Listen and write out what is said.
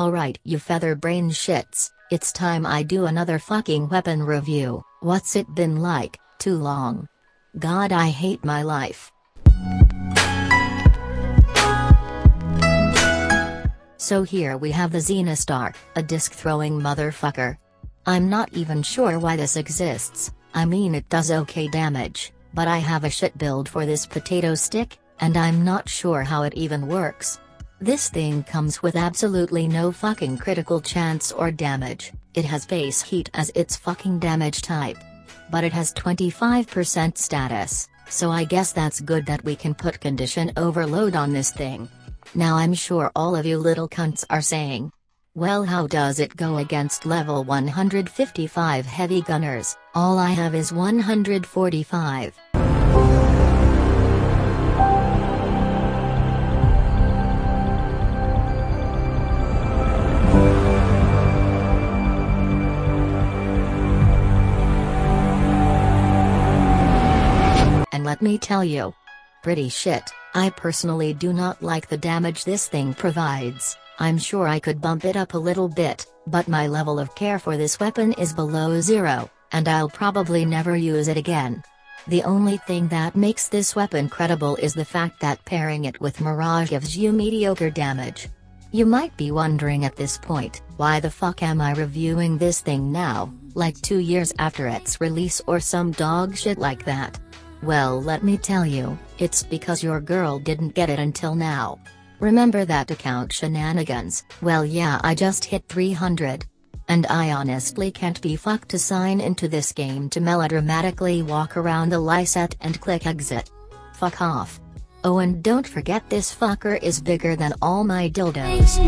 Alright you feather brain shits, it's time I do another fucking weapon review, what's it been like, too long. God I hate my life. So here we have the Zenistar, a disc-throwing motherfucker. I'm not even sure why this exists, I mean it does okay damage, but I have a shit build for this potato stick, and I'm not sure how it even works. This thing comes with absolutely no fucking critical chance or damage, it has base heat as its fucking damage type. But it has 25% status, so I guess that's good that we can put condition overload on this thing. Now I'm sure all of you little cunts are saying, well how does it go against level 155 heavy gunners, all I have is 145. Let me tell you. Pretty shit, I personally do not like the damage this thing provides. I'm sure I could bump it up a little bit, but my level of care for this weapon is below zero, and I'll probably never use it again. The only thing that makes this weapon credible is the fact that pairing it with Mirage gives you mediocre damage. You might be wondering at this point, why the fuck am I reviewing this thing now, like two years after its release or some dog shit like that? Well let me tell you, it's because your girl didn't get it until now. Remember that account shenanigans? Well yeah I just hit 300. And I honestly can't be fucked to sign into this game to melodramatically walk around the Liset and click exit. Fuck off. Oh and don't forget this fucker is bigger than all my dildos.